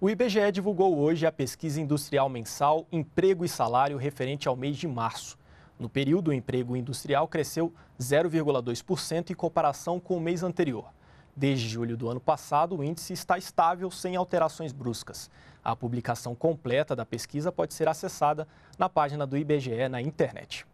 O IBGE divulgou hoje a pesquisa industrial mensal Emprego e Salário referente ao mês de março. No período, o emprego industrial cresceu 0,2% em comparação com o mês anterior. Desde julho do ano passado, o índice está estável sem alterações bruscas. A publicação completa da pesquisa pode ser acessada na página do IBGE na internet.